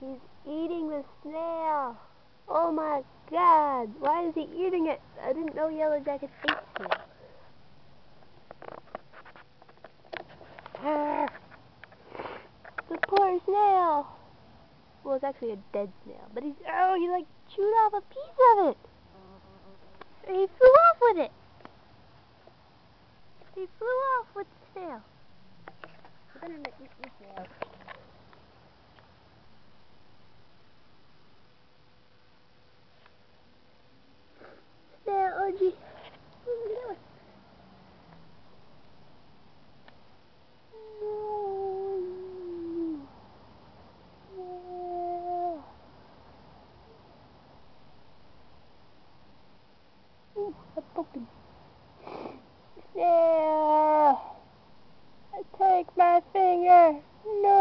He's eating the snail. Oh my god. Why is he eating it? I didn't know yellow jackets ate snail. The poor snail. Well, it's actually a dead snail, but he's oh, he like chewed off a piece of it. He flew off with it. He flew off with the snail. Yeah. I take my finger. No.